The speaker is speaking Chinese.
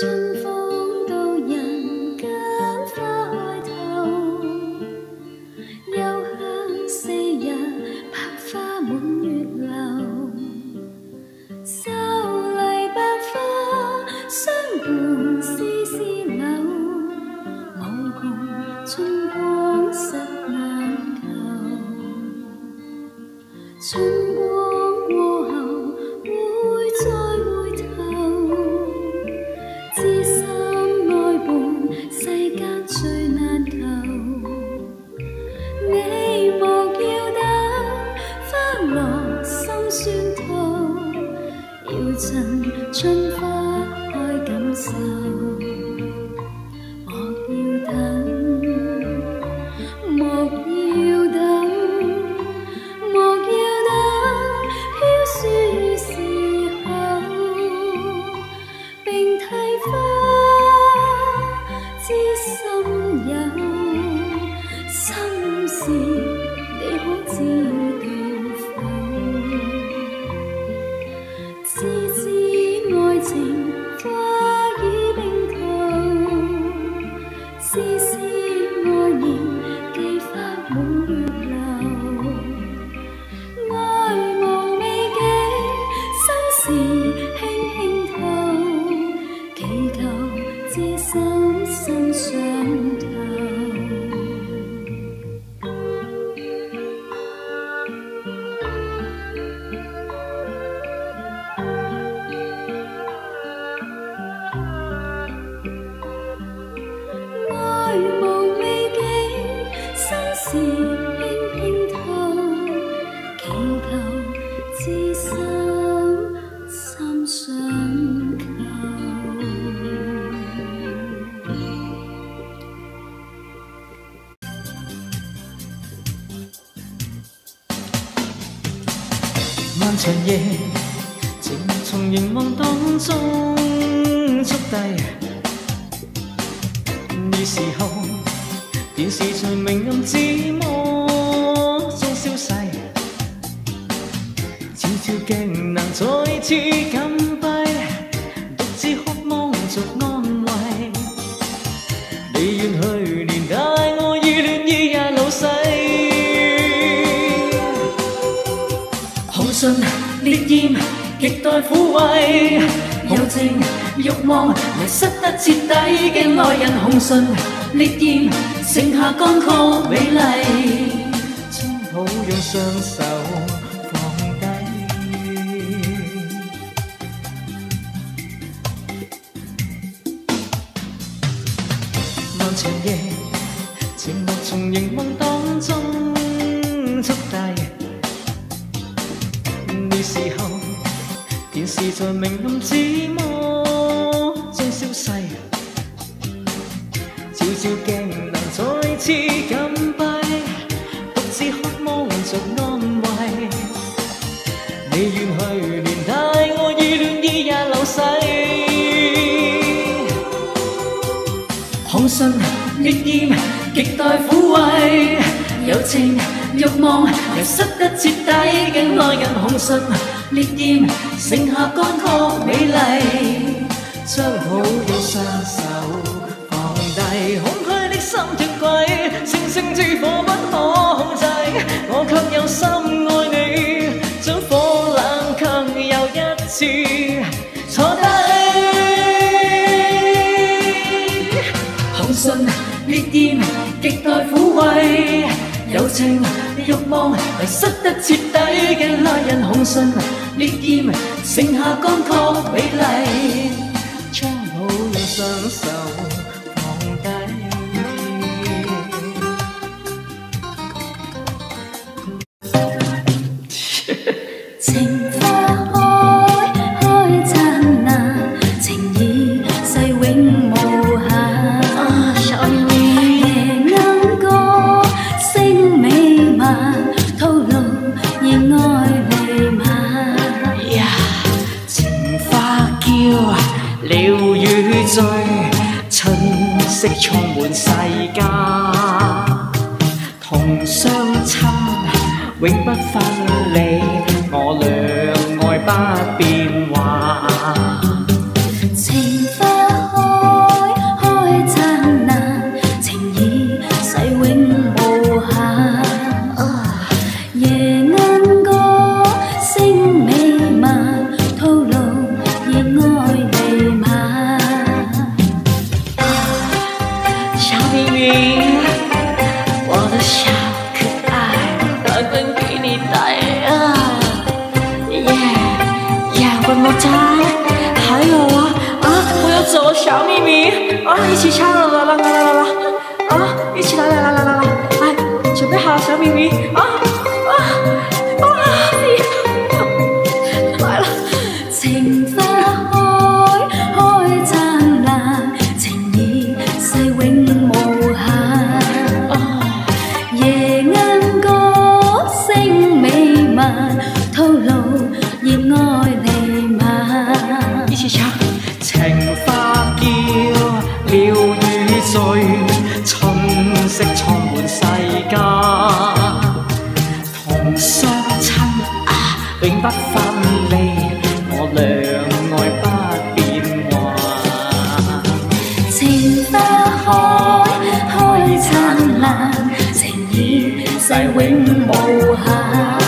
春风到人间花开头，幽香四日，百花满月楼。秀丽百花相伴丝丝柳，无穷春光实难求。春光过后酸透，要趁春花开感受。知心事轻轻透，祈求知心上求。漫长夜，情从凝望当中速递。于时候，电视在明暗之次紧闭，独自渴望着安慰。你远去，连带我意恋意也老逝。红唇烈焰，极待抚慰，柔情欲望迷失得彻底嘅爱人。红唇烈焰，剩下干涸美丽，请好让双手从凝望当中速递。呢时候，电视在明暗之幕中消逝，照照镜能再次紧闭，独自渴望着安慰。你远去，连带我意恋意也流逝。红唇烈焰，极待撫慰，柔情欲望迷失得彻底嘅爱人。红唇烈焰，剩下干涸美丽，将好情欲望迷失得彻底嘅愛人。紅唇烈焰，剩下乾涸美麗，將好用雙手鸟语醉，春色充满世间，同相亲，永不分离，我俩爱不变幻。啊，一起唱了，啦啦啦啦啦，啊，一起来来来来来来！哎，准备好，小秘密不分离，我俩爱不变幻。情花开，开灿烂，情意世永无限。